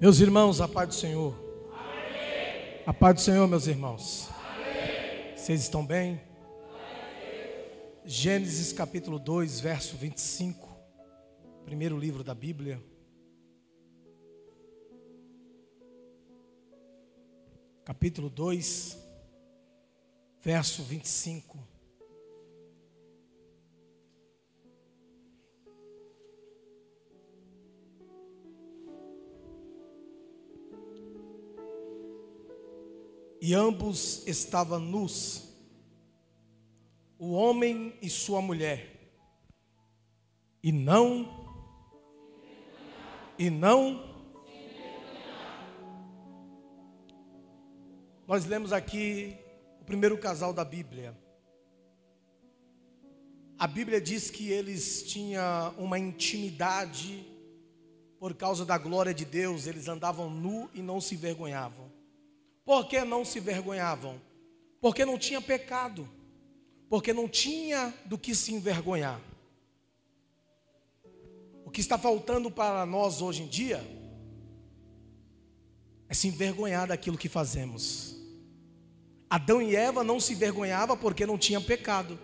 Meus irmãos, a paz do Senhor. Amém. A paz do Senhor, meus irmãos. Amém. Vocês estão bem? Gênesis capítulo 2, verso 25. Primeiro livro da Bíblia. Capítulo 2, verso 25. E ambos estavam nus, o homem e sua mulher, e não, e não, nós lemos aqui o primeiro casal da Bíblia. A Bíblia diz que eles tinham uma intimidade por causa da glória de Deus, eles andavam nu e não se envergonhavam. Por que não se vergonhavam? Porque não tinha pecado, porque não tinha do que se envergonhar. O que está faltando para nós hoje em dia é se envergonhar daquilo que fazemos. Adão e Eva não se envergonhavam porque não tinha pecado.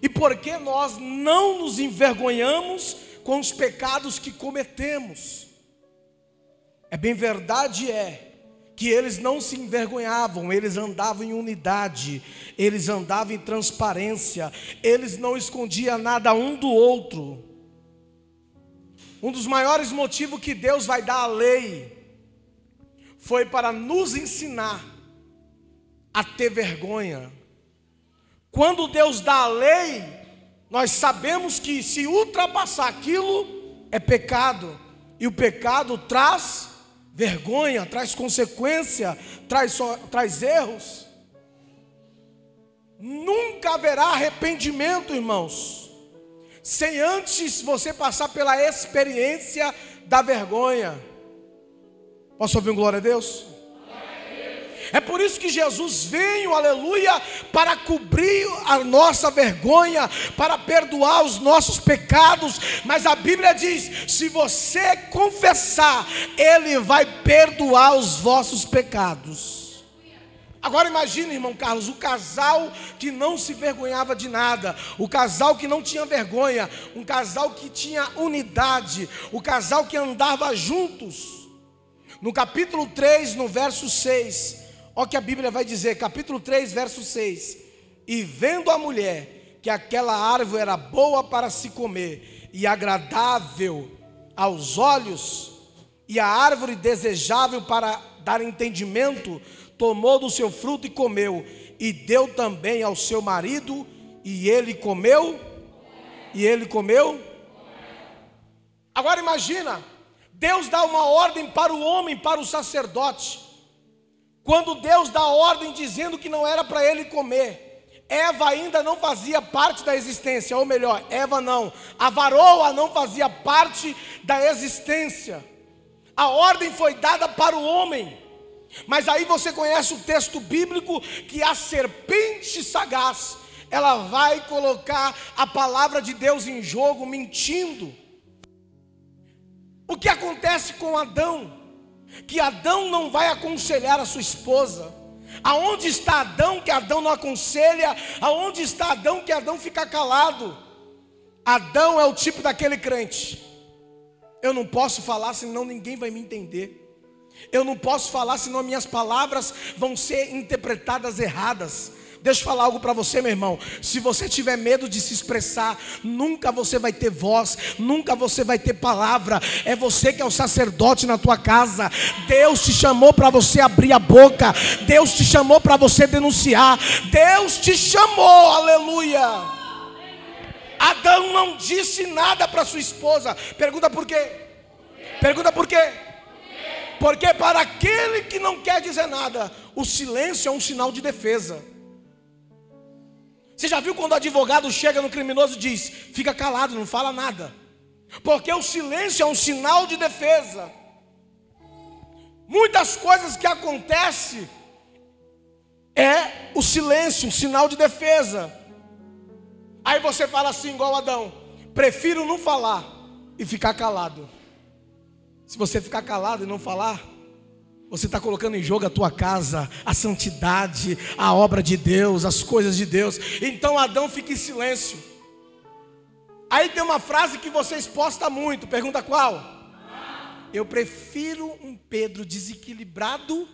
E porque nós não nos envergonhamos com os pecados que cometemos. É bem verdade é que eles não se envergonhavam, eles andavam em unidade, eles andavam em transparência, eles não escondiam nada um do outro. Um dos maiores motivos que Deus vai dar a lei foi para nos ensinar a ter vergonha. Quando Deus dá a lei, nós sabemos que se ultrapassar aquilo é pecado, e o pecado traz vergonha, traz consequência, traz, traz erros. Nunca haverá arrependimento, irmãos, sem antes você passar pela experiência da vergonha. Posso ouvir um glória a Deus? É por isso que Jesus veio, aleluia, para cobrir a nossa vergonha, para perdoar os nossos pecados. Mas a Bíblia diz: se você confessar, Ele vai perdoar os vossos pecados. Agora imagine, irmão Carlos, o casal que não se vergonhava de nada, o casal que não tinha vergonha, um casal que tinha unidade, o casal que andava juntos. No capítulo 3, no verso 6, Olha o que a Bíblia vai dizer, capítulo 3, verso 6. E vendo a mulher que aquela árvore era boa para se comer e agradável aos olhos, e a árvore desejável para dar entendimento, tomou do seu fruto e comeu, e deu também ao seu marido, e ele comeu, e ele comeu. Agora imagina, Deus dá uma ordem para o homem, para o sacerdote. Quando Deus dá ordem dizendo que não era para ele comer, Eva ainda não fazia parte da existência, ou melhor, Eva não, a varoa não fazia parte da existência. A ordem foi dada para o homem. Mas aí você conhece o texto bíblico que a serpente sagaz, ela vai colocar a palavra de Deus em jogo mentindo. O que acontece com Adão? Que Adão não vai aconselhar a sua esposa. Aonde está Adão que Adão não aconselha? Aonde está Adão que Adão fica calado? Adão é o tipo daquele crente. Eu não posso falar senão ninguém vai me entender. Eu não posso falar senão minhas palavras vão ser interpretadas erradas. Deixa eu falar algo para você, meu irmão. Se você tiver medo de se expressar, nunca você vai ter voz, nunca você vai ter palavra. É você que é o sacerdote na tua casa. Deus te chamou para você abrir a boca. Deus te chamou para você denunciar. Deus te chamou, aleluia. Adão não disse nada para sua esposa. Pergunta por quê? Pergunta por quê? Porque para aquele que não quer dizer nada, o silêncio é um sinal de defesa. Você já viu quando o advogado chega no criminoso e diz: fica calado, não fala nada, porque o silêncio é um sinal de defesa. Muitas coisas que acontecem é o silêncio, um sinal de defesa. Aí você fala assim, igual Adão: prefiro não falar e ficar calado. Se você ficar calado e não falar, você está colocando em jogo a tua casa, a santidade, a obra de Deus, as coisas de Deus. Então Adão fica em silêncio. Aí tem uma frase que você exposta muito. Pergunta qual? Eu prefiro um Pedro desequilibrado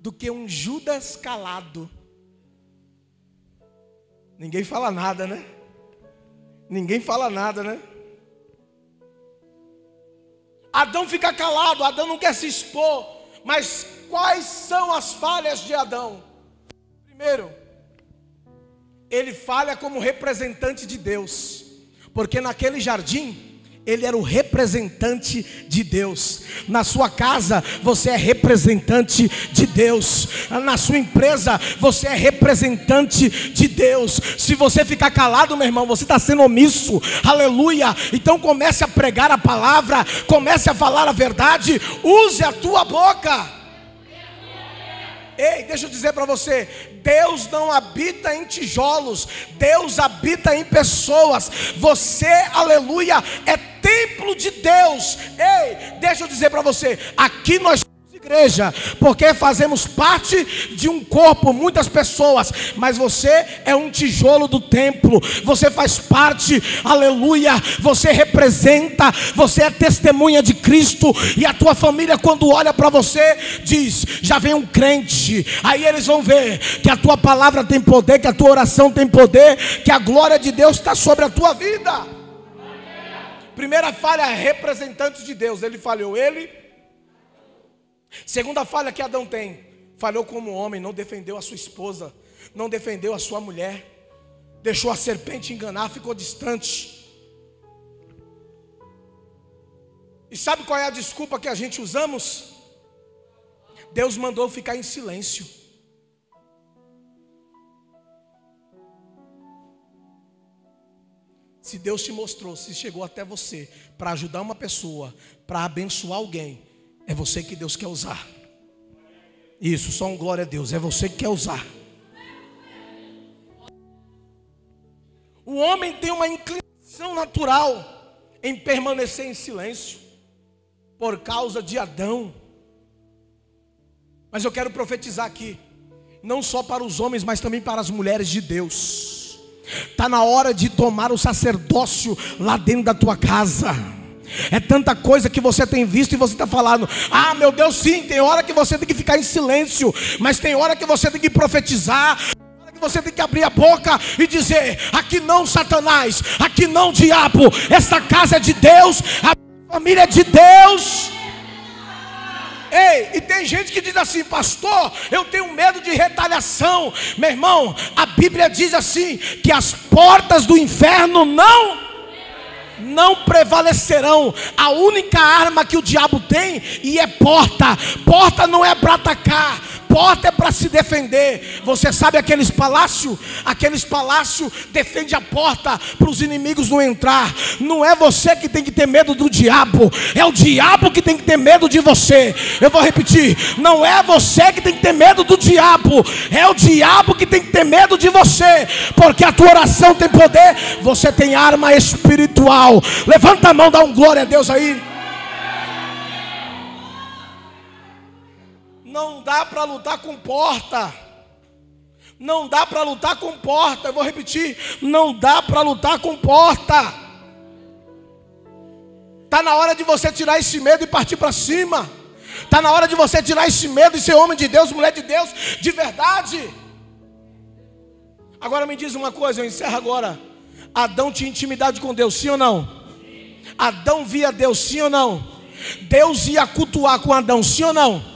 do que um Judas calado. Ninguém fala nada, né? Ninguém fala nada, né? Adão fica calado, Adão não quer se expor. Mas quais são as falhas de Adão? Primeiro, ele falha como representante de Deus, porque naquele jardim ele era o representante de Deus. Na sua casa, você é representante de Deus. Na sua empresa, você é representante de Deus. Se você ficar calado, meu irmão, você está sendo omisso. Aleluia. Então comece a pregar a palavra, comece a falar a verdade. Use a tua boca. Ei, deixa eu dizer para você: Deus não habita em tijolos, Deus habita em pessoas. Você, aleluia, é templo de Deus. Ei, deixa eu dizer para você: aqui nós igreja, porque fazemos parte de um corpo, muitas pessoas, mas você é um tijolo do templo, você faz parte, aleluia, você representa, você é testemunha de Cristo, e a tua família, quando olha para você, diz: já vem um crente, aí eles vão ver que a tua palavra tem poder, que a tua oração tem poder, que a glória de Deus está sobre a tua vida. Primeira falha, representante de Deus, ele falhou, ele Segunda falha que Adão tem: falhou como homem, não defendeu a sua esposa, não defendeu a sua mulher, deixou a serpente enganar, ficou distante. E sabe qual é a desculpa que a gente usamos? Deus mandou ficar em silêncio. Se Deus te mostrou, se chegou até você para ajudar uma pessoa, para abençoar alguém, é você que Deus quer usar. Isso, só um glória a Deus. É você que quer usar. O homem tem uma inclinação natural em permanecer em silêncio por causa de Adão. Mas eu quero profetizar aqui, não só para os homens, mas também para as mulheres de Deus. Está na hora de tomar o sacerdócio lá dentro da tua casa. É tanta coisa que você tem visto e você está falando. Ah, meu Deus, sim, tem hora que você tem que ficar em silêncio, mas tem hora que você tem que profetizar. que Você tem que abrir a boca e dizer: aqui não, Satanás, aqui não, diabo. Esta casa é de Deus, a família é de Deus. Ei, e tem gente que diz assim, pastor, eu tenho medo de retaliação. Meu irmão, a Bíblia diz assim: que as portas do inferno não não prevalecerão. A única arma que o diabo tem e é porta. Porta não é para atacar, porta é para se defender. Você sabe aqueles palácios? Aqueles palácios defende a porta para os inimigos não entrar. Não é você que tem que ter medo do diabo, é o diabo que tem que ter medo de você. Eu vou repetir: não é você que tem que ter medo do diabo, é o diabo que tem que ter medo de você, porque a tua oração tem poder, você tem arma espiritual. Levanta a mão, dá um glória a Deus aí. Não dá para lutar com porta. Não dá para lutar com porta. Eu vou repetir: não dá para lutar com porta. Está na hora de você tirar esse medo e partir para cima. Está na hora de você tirar esse medo e ser homem de Deus, mulher de Deus, de verdade. Agora me diz uma coisa, eu encerro agora. Adão tinha intimidade com Deus, sim ou não? Adão via Deus, sim ou não? Deus ia cultuar com Adão, sim ou não?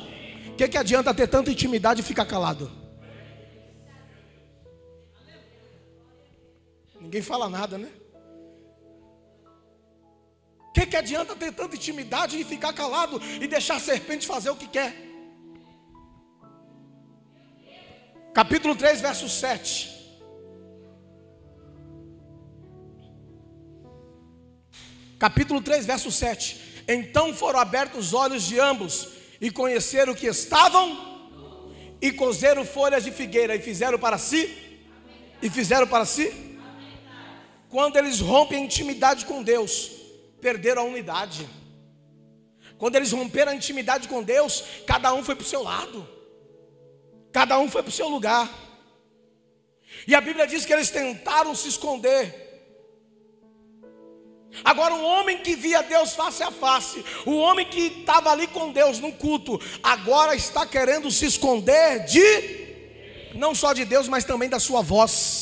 Que, que adianta ter tanta intimidade e ficar calado? Ninguém fala nada, né? O que, que adianta ter tanta intimidade e ficar calado e deixar a serpente fazer o que quer? Capítulo 3, verso 7. Capítulo 3, verso 7. Então foram abertos os olhos de ambos e conheceram que estavam e cozeram folhas de figueira e fizeram para si e fizeram para si. Quando eles rompem a intimidade com Deus, perderam a unidade. Quando eles romperam a intimidade com Deus, cada um foi para o seu lado, cada um foi para o seu lugar. E a Bíblia diz que eles tentaram se esconder. Agora, um homem que via Deus face a face, o homem que estava ali com Deus no culto, agora está querendo se esconder de, não só de Deus, mas também da sua voz.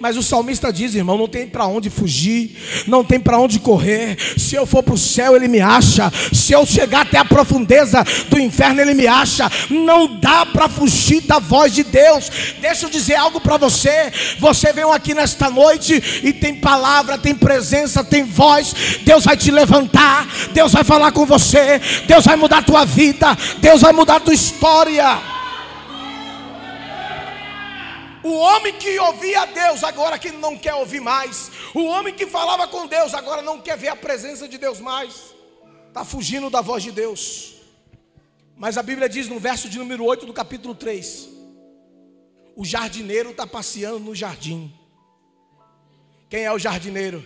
Mas o salmista diz, irmão, não tem para onde fugir, não tem para onde correr. Se eu for para o céu, ele me acha. Se eu chegar até a profundeza do inferno, ele me acha. Não dá para fugir da voz de Deus. Deixa eu dizer algo para você. Você veio aqui nesta noite e tem palavra, tem presença, tem voz. Deus vai te levantar. Deus vai falar com você. Deus vai mudar a tua vida. Deus vai mudar a tua história. O homem que ouvia Deus, agora que não quer ouvir mais. O homem que falava com Deus, agora não quer ver a presença de Deus mais. Está fugindo da voz de Deus. Mas a Bíblia diz no verso de número 8 do capítulo 3: O jardineiro está passeando no jardim. Quem é o jardineiro?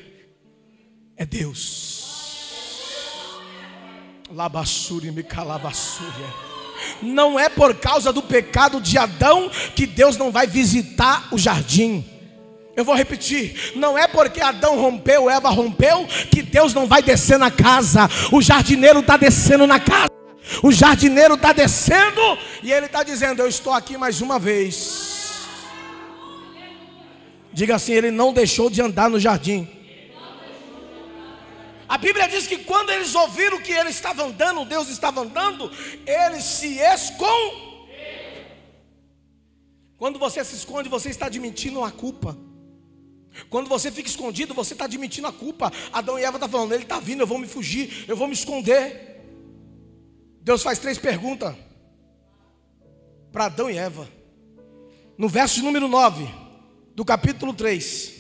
É Deus. Labassuri me calavassúria. Não é por causa do pecado de Adão que Deus não vai visitar o jardim. Eu vou repetir: não é porque Adão rompeu, Eva rompeu, que Deus não vai descer na casa. O jardineiro está descendo na casa. O jardineiro está descendo e ele está dizendo: Eu estou aqui mais uma vez. Diga assim: Ele não deixou de andar no jardim. A Bíblia diz que quando eles ouviram que ele estava andando, Deus estava andando, eles se escondem. Quando você se esconde, você está admitindo a culpa. Quando você fica escondido, você está admitindo a culpa. Adão e Eva estão falando, ele está vindo, eu vou me fugir, eu vou me esconder. Deus faz três perguntas para Adão e Eva. No verso número 9 do capítulo 3.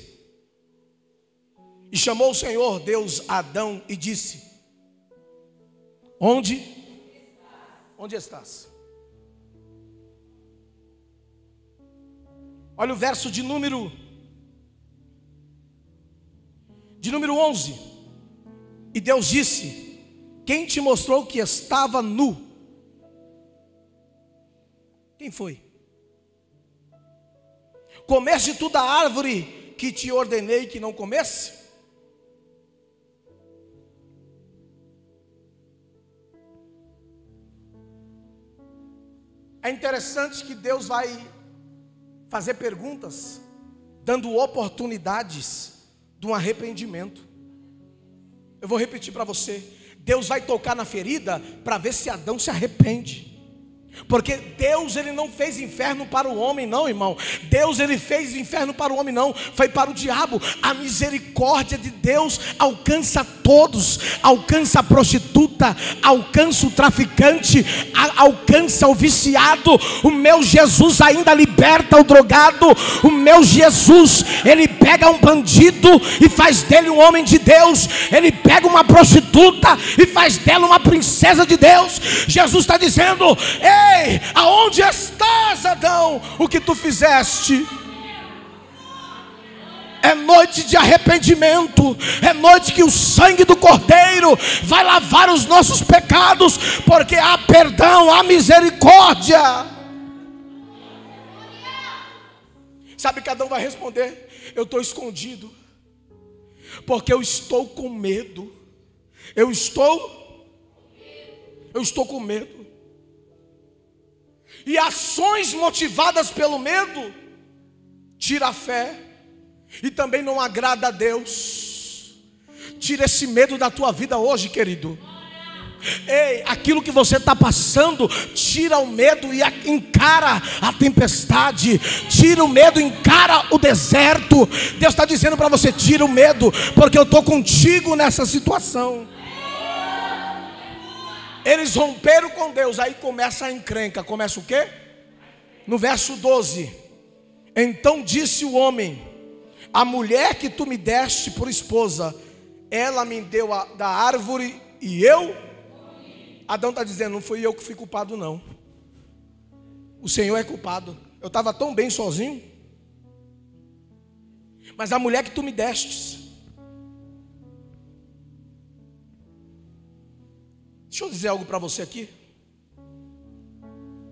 E chamou o Senhor Deus Adão e disse: Onde? Onde estás? Olha o verso de número de número 11. E Deus disse: Quem te mostrou que estava nu? Quem foi? Comeste tu da árvore que te ordenei que não comesse? É interessante que Deus vai fazer perguntas, dando oportunidades de um arrependimento. Eu vou repetir para você: Deus vai tocar na ferida para ver se Adão se arrepende. Porque Deus ele não fez inferno para o homem, não, irmão. Deus ele fez inferno para o homem, não. Foi para o diabo. A misericórdia de Deus alcança todos, alcança a prostituta, alcança o traficante, alcança o viciado. O meu Jesus ainda liberta o drogado. O meu Jesus, ele pega um bandido e faz dele um homem de Deus. Ele pega uma prostituta e faz dela uma princesa de Deus. Jesus está dizendo: Ei Ei, aonde estás, Adão? O que tu fizeste? É noite de arrependimento, é noite que o sangue do Cordeiro vai lavar os nossos pecados, porque há perdão, há misericórdia. Sabe que Adão vai responder: Eu estou escondido, porque eu estou com medo. Eu estou, eu estou com medo. E ações motivadas pelo medo tira a fé e também não agrada a Deus. Tira esse medo da tua vida hoje, querido. Ei, aquilo que você está passando, tira o medo e encara a tempestade, tira o medo, encara o deserto. Deus está dizendo para você: tira o medo, porque eu estou contigo nessa situação. Eles romperam com Deus, aí começa a encrenca. Começa o quê? No verso 12. Então disse o homem: A mulher que tu me deste por esposa, ela me deu a, da árvore e eu. Adão está dizendo: Não fui eu que fui culpado, não. O Senhor é culpado. Eu estava tão bem sozinho. Mas a mulher que tu me destes, Deixa eu dizer algo para você aqui.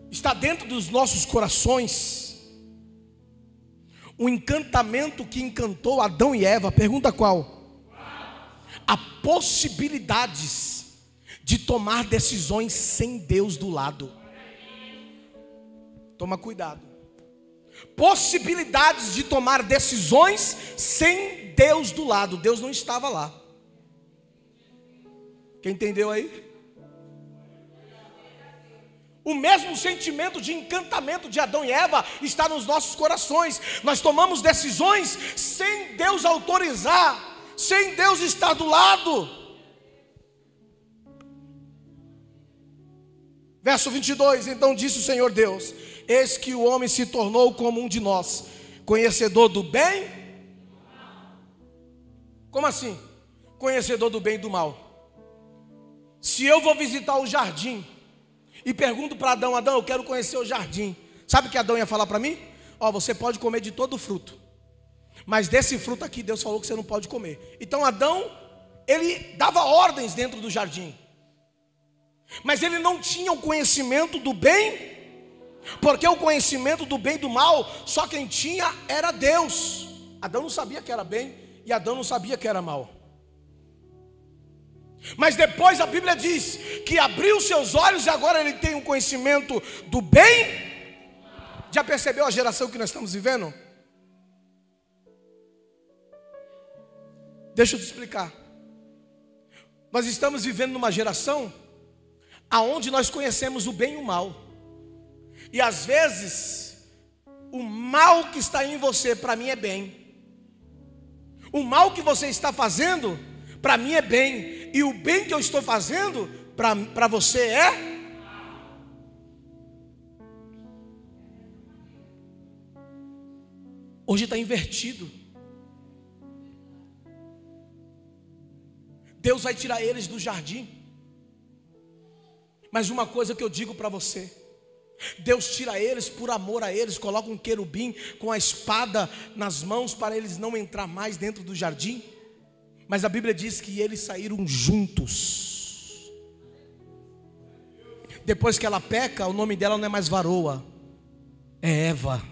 Está dentro dos nossos corações o encantamento que encantou Adão e Eva. Pergunta qual? Há possibilidades de tomar decisões sem Deus do lado. Toma cuidado. Possibilidades de tomar decisões sem Deus do lado. Deus não estava lá. Quem entendeu aí? O mesmo sentimento de encantamento de Adão e Eva está nos nossos corações. Nós tomamos decisões sem Deus autorizar, sem Deus estar do lado. Verso 22: Então disse o Senhor Deus: Eis que o homem se tornou como um de nós, conhecedor do bem. Como assim? Conhecedor do bem e do mal. Se eu vou visitar o jardim, e pergunto para Adão: Adão, eu quero conhecer o jardim. Sabe o que Adão ia falar para mim? Ó, oh, você pode comer de todo o fruto, mas desse fruto aqui Deus falou que você não pode comer. Então Adão, ele dava ordens dentro do jardim, mas ele não tinha o conhecimento do bem, porque o conhecimento do bem e do mal, só quem tinha era Deus. Adão não sabia que era bem e Adão não sabia que era mal. Mas depois a Bíblia diz que abriu seus olhos e agora ele tem um conhecimento do bem. Já percebeu a geração que nós estamos vivendo? Deixa eu te explicar. Nós estamos vivendo numa geração aonde nós conhecemos o bem e o mal. E às vezes o mal que está em você para mim é bem. O mal que você está fazendo para mim é bem, e o bem que eu estou fazendo para você é. Hoje está invertido. Deus vai tirar eles do jardim. Mas uma coisa que eu digo para você: Deus tira eles por amor a eles, coloca um querubim com a espada nas mãos para eles não entrar mais dentro do jardim. Mas a Bíblia diz que eles saíram juntos. Depois que ela peca, o nome dela não é mais varoa, é Eva.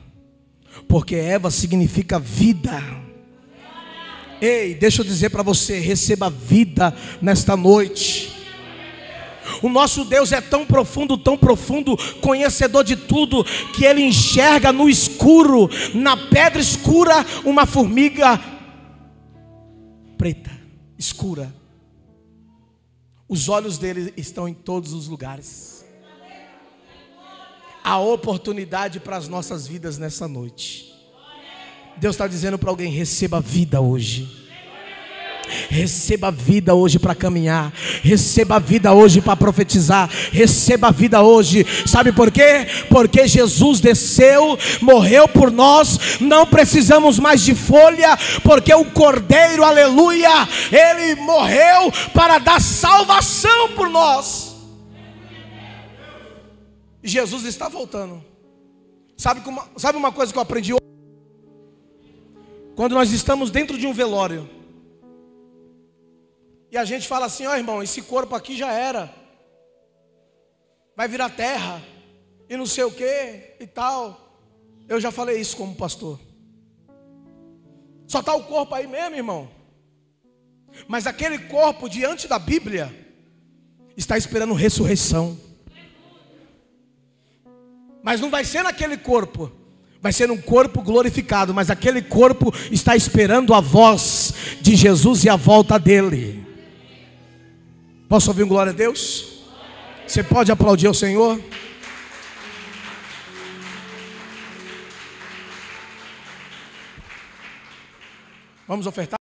Porque Eva significa vida. Ei, deixa eu dizer para você: receba vida nesta noite. O nosso Deus é tão profundo, tão profundo, conhecedor de tudo, que Ele enxerga no escuro, na pedra escura, uma formiga preta, escura. Os olhos dele estão em todos os lugares. A oportunidade para as nossas vidas nessa noite. Deus está dizendo para alguém: receba vida hoje. Receba vida hoje para caminhar. Receba vida hoje para profetizar. Receba vida hoje. Sabe por quê? Porque Jesus desceu, morreu por nós. Não precisamos mais de folha, porque o Cordeiro, aleluia, ele morreu para dar salvação por nós. Jesus está voltando. Sabe, como, sabe uma coisa que eu aprendi hoje? Quando nós estamos dentro de um velório e a gente fala assim: ó oh, irmão, esse corpo aqui já era, vai virar terra, e não sei o que e tal. Eu já falei isso como pastor. Só está o corpo aí mesmo, irmão. Mas aquele corpo diante da Bíblia está esperando ressurreição. Mas não vai ser naquele corpo, vai ser um corpo glorificado, mas aquele corpo está esperando a voz de Jesus e a volta dele. Posso ouvir um glória a Deus? Você pode aplaudir ao Senhor? Vamos ofertar?